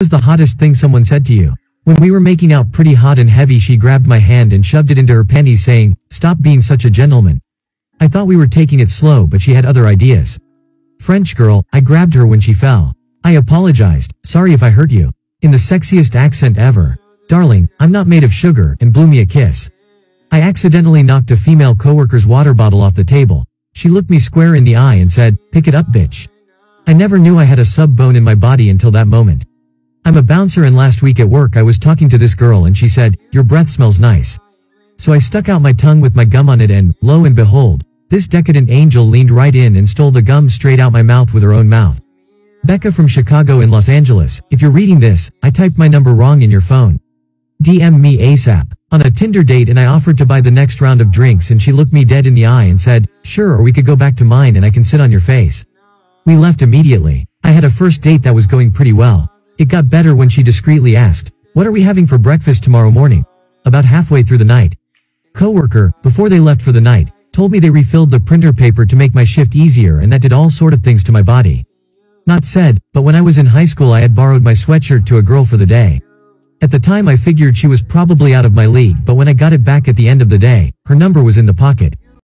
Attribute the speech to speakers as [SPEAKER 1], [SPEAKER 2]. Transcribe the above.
[SPEAKER 1] was the hottest thing someone said to you? When we were making out pretty hot and heavy she grabbed my hand and shoved it into her panties saying, stop being such a gentleman. I thought we were taking it slow but she had other ideas. French girl, I grabbed her when she fell. I apologized, sorry if I hurt you. In the sexiest accent ever. Darling, I'm not made of sugar, and blew me a kiss. I accidentally knocked a female coworker's water bottle off the table. She looked me square in the eye and said, pick it up bitch. I never knew I had a sub bone in my body until that moment. I'm a bouncer and last week at work I was talking to this girl and she said, your breath smells nice. So I stuck out my tongue with my gum on it and, lo and behold, this decadent angel leaned right in and stole the gum straight out my mouth with her own mouth. Becca from Chicago in Los Angeles, if you're reading this, I typed my number wrong in your phone. DM me ASAP. On a Tinder date and I offered to buy the next round of drinks and she looked me dead in the eye and said, sure or we could go back to mine and I can sit on your face. We left immediately. I had a first date that was going pretty well. It got better when she discreetly asked, what are we having for breakfast tomorrow morning? About halfway through the night. Coworker, before they left for the night, told me they refilled the printer paper to make my shift easier and that did all sort of things to my body. Not said, but when I was in high school I had borrowed my sweatshirt to a girl for the day. At the time I figured she was probably out of my league but when I got it back at the end of the day, her number was in the pocket.